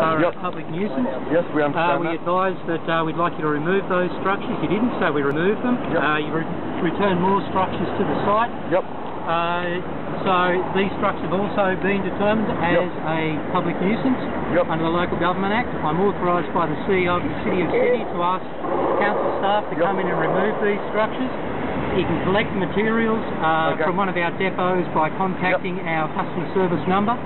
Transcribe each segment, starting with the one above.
are Yep. a public nuisance. Yes, we Uh, understand we that. advised that uh, we'd like you to remove those structures. You didn't, so we removed them. Yep. Uh, you re- returned more structures to the site. Yep. Uh, so these structures have also been determined as a public nuisance Yep. under the Local Government Act. I'm authorised by the CEO of the City of Sydney to ask council staff to Yep. come in and remove these structures. You can collect the materials uh, Okay. from one of our depots by contacting our customer service number.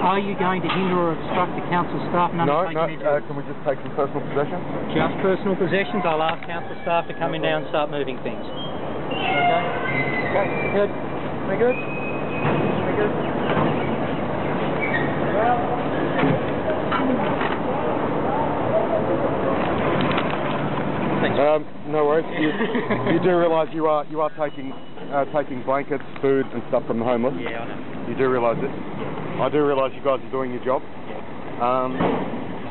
Are you going to hinder or obstruct the council staff from No, no, uh, can we just take some personal possessions? just personal possessions. I'll ask council staff to come in now and start moving things. Okay? Okay. Good. We good? We good? Thanks. Um, no worries. You, you do realise you are you are taking uh, taking blankets, food, and stuff from the homeless. Yeah, I know. You do realise this. I do realise you guys are doing your job. Um,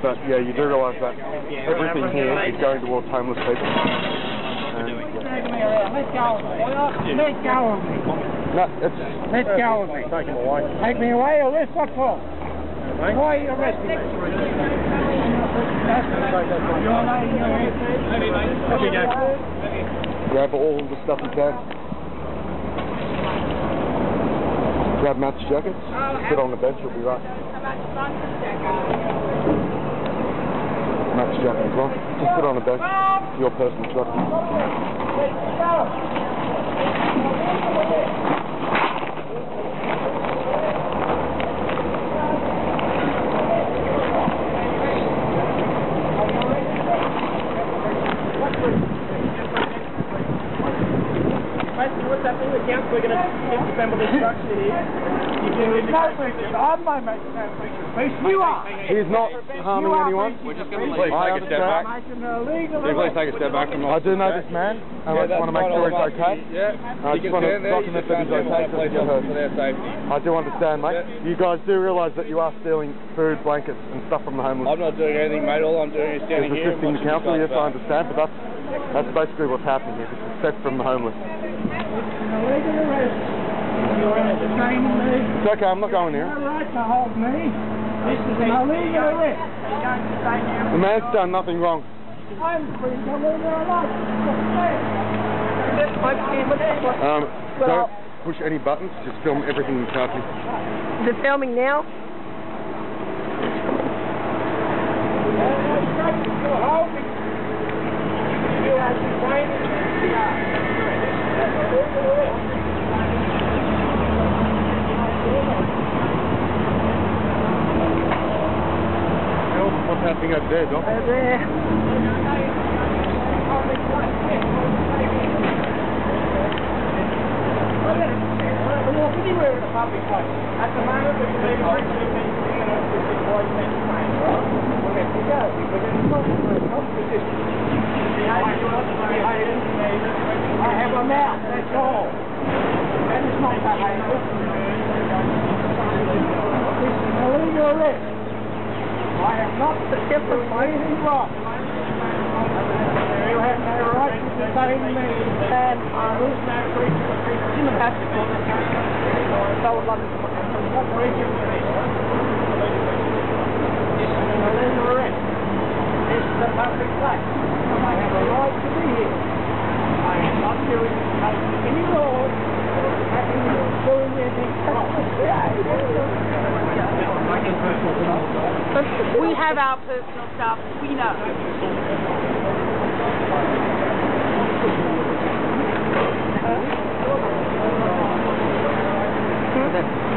but yeah, you do realise that everything here is going towards homeless people. And, yeah. Let go of me. Let go of me. No, it's Let go of me. take him away. Take me away or this what for? Why are you arresting me? Your name, your name. Grab all the stuff you can. Grab Matt's jacket. Sit on the bench. You'll be right. Matt's jacket as well. Just sit on the bench. Your personal stuff. Basically, what's happening with council, we're going to disassemble this structure here. You can leave the No pictures. I'm not making no. Please, you are. He's not harming anyone. We're just going to leave. Take a step back. Making an illegal Please take a step back from I do know this man, and I just want to make sure he's okay. Yeah. I just want to document that he's okay so he can get hurt. for their safety. I do understand, mate. You guys do realise that you are stealing food, blankets, and stuff from the homeless. I'm not doing anything, mate. All I'm doing is Is standing here. and assisting the council, yes, I understand, but that's that's basically what's happening here. This is theft from the homeless. An illegal arrest. Me. It's okay, I'm not going No here. right to hold me. This is an illegal arrest. The man's done nothing wrong. I'm free to live my life. Um, don't push any buttons, just film everything that's happening. Is it filming now? Hold me. You are entertaining me. That's an illegal arrest. Help, what's happening over there, Doc? Over there. walk anywhere in a public place. At the moment, we believe we're actually being seen as this is why you meant to claim, right? We'll let you go, because it's not, it's not. I have a mouth, that's all. That is not behaviour. This is an illegal arrest. Not doing anything wrong. You have no right to detain me. And I lose no freedom. In the past, so is this? This is illegal arrest. This is a public place. I have a right to be here. I am not doing any laws or having doing anything wrong. We have our personal stuff. We know.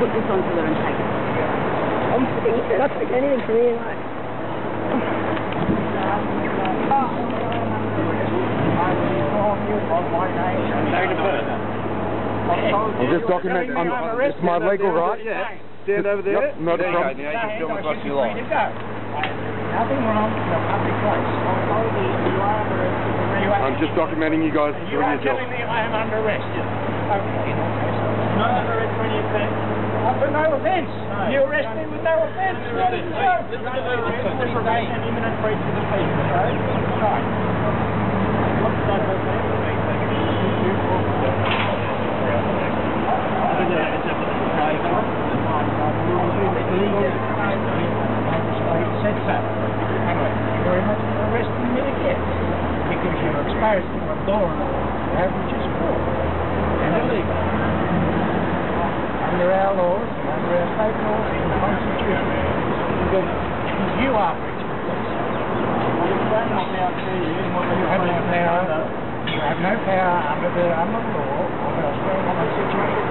Put this onto there and take it. I'm not taking anything from here, mate. I'm just documenting, I'm, it's my legal right. Stand over there. Yep, not a there you go. problem. Now you can film across your line. Nothing wrong with a public place. I told you, you are under arrest. You are- I'm just documenting you guys You doing are your job. telling me I am under arrest. Okay, not under arrest for any offence. Uh, for no offence. You arrest me with no offence. Disobeying an imminent breach of the peace. Right. said so. Anyway, thank you very much for arresting me again. Because you average is poor illegal. Under our laws, under our state laws, and the Constitution, you are breaching the peace. You have no power. You have no power under the the law state constitution.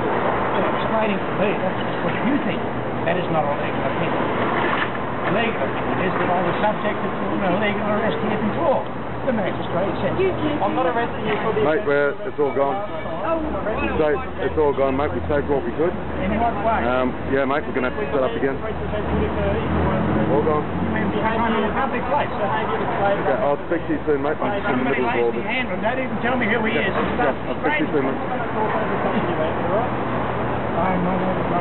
You're explaining to me that's what you think. That is not a legal opinion. A legal opinion is that I was subjected to an illegal arrest here before. The magistrate said. I'm not arresting you for Mate, we're, it's all gone. We saved, it's all gone, mate. We saved what we could. In what way? Um, yeah, mate, we're going to have to set up again. All gone. I'm in a public place. Okay, I'll speak to you soon, mate. I'm just in the middle of all lays me this. hand on that, even tell me who he is. It's Yeah, not I'll speak to you soon, mate. I'm not over the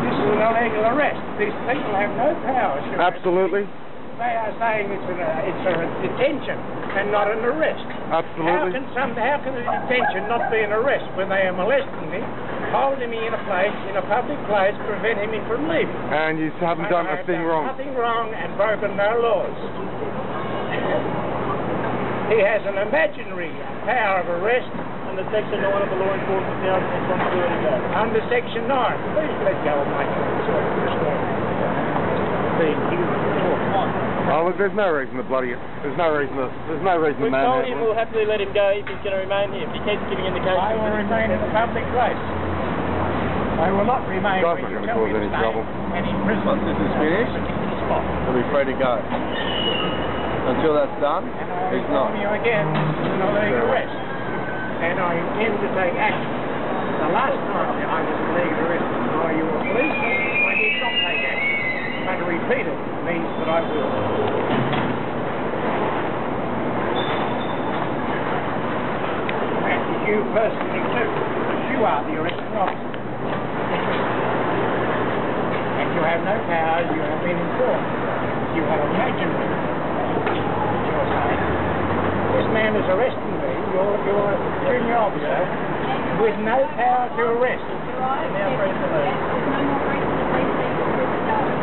This is an illegal arrest. These people have no powers. Absolutely, They are saying it's a, uh, it's a detention and not an arrest. How absolutely. can some, how can a detention not be an arrest when they are molesting me, holding me in a place, in a public place, preventing me from leaving? And you haven't done a thing done wrong. Nothing wrong and broken no laws. He has an imaginary power of arrest Under section 9 of the law enforcement powers and responsibility act. under Section 9. Please let go of my Oh, look, there's no reason to bloody There's no reason to, there's no reason to We've told him him. we'll happily let him go if he's going to remain here. If he keeps giving indications. I will remain in a public place. I will not remain Guy's where not gonna cause any trouble. and in prison. Once this is finished, he'll be free to go. Until that's done, And I he's inform not. you again, this is an illegal arrest. And I intend to take action. The last time I was illegal arrested by your police, I But to repeat it means that I will. And you personally too, because you are the arresting officer. And you have no power, you have been informed. You have imagined it. You're saying, this man is arresting me, you're, you're a junior officer, with no power to arrest.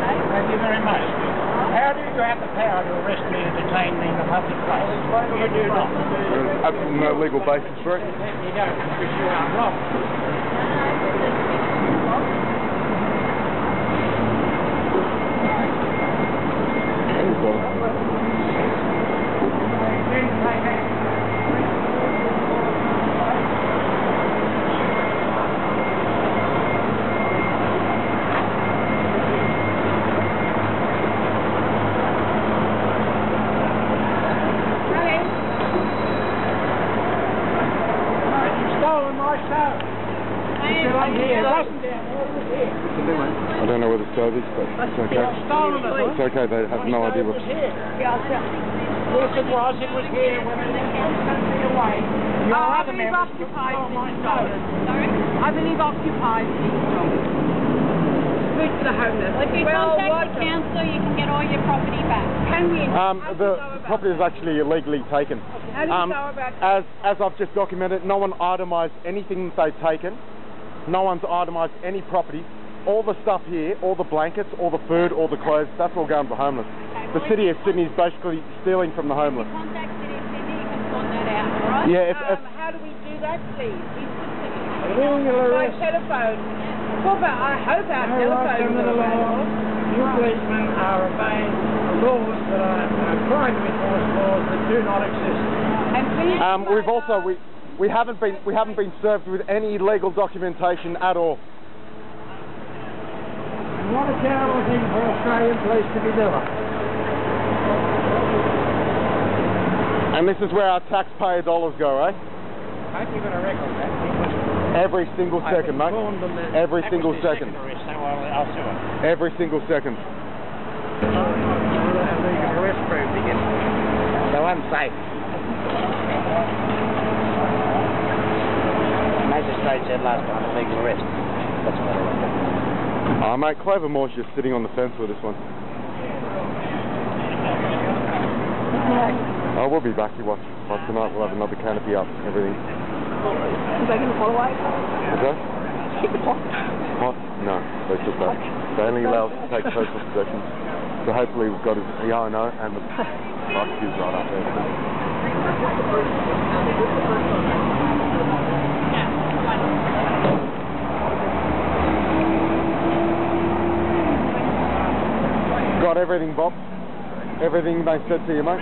Thank you very much. How do you have the power to arrest me and detain me in a public place? You do not. There's no legal basis for it. You don't, because you are wrong. You've stolen my show. You said I'm here. It wasn't down there, it was here. I don't know where the stove is, but it's okay. You've stolen it. It's okay, they have no idea show what... here. Yes, it was. It was here when they sent away. Your Oh, I believe occupied stole my is show. stolen. I believe occupied is stolen. Food for the homeless. Well, if you Well, contact what the council, you can get all your property back. Can we? Um, the we go about property is actually illegally taken. How do you Um, go about as, as I've just documented, no one itemised anything that they've taken. No one's itemised any property. All the stuff here, all the blankets, all the food, all the clothes, that's all going to the homeless. The city of Sydney is basically stealing from the homeless. Contact City of Sydney, you can sort that out, all right? Yeah, if, if, Um, how do we do that, please? Illegal By arrest. telephone. Well, but I hope our No right telephone under the will law. available. You policemen are obeying laws that are, are trying to enforce laws that do not exist. And please. um, we've also we, we haven't been we haven't been served with any legal documentation at all. And what a terrible thing for Australian police to be doing. And this is where our taxpayer dollars go, eh? I hope you're going to record that. Every single second, mate. Every single second. Arrest, so I'll, I'll sue. Every single second. Illegal arrest proved again. So I'm safe. Magistrate said last time illegal arrest. That's what I reckon. Ah, mate, Clover Moore's just sitting on the fence with this one. Oh, we'll be back. You watch. Watch tonight. We'll have another canopy up. Everything. Is they going to follow away? Okay? Keep the pot. Pot? No, they took that. They only allow us to take personal possessions. So hopefully we've got his, yeah I know, and the barbecue's right up there. Got everything, Bob? Everything they said to you, mate?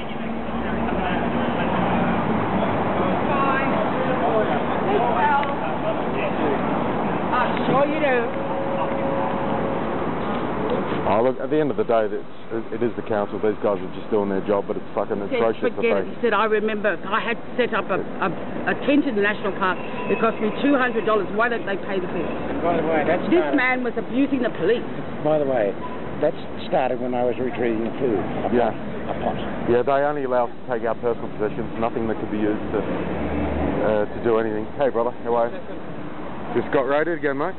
I'm sure you do. Oh, look, at the end of the day, it's, it is the council. These guys are just doing their job, but it's fucking Said, atrocious that forget it. He said, I remember I had to set up a, a, a tent in the national park. It cost me $200. Why don't they pay the fee? By the way, that's This started, man was abusing the police. by the way, that started when I was retrieving the food. A Yeah. pot. A pot. Yeah, they only allow us to take our personal possessions, nothing that could be used to uh, to do anything. Hey, brother, how are you? Just got raided again, mate?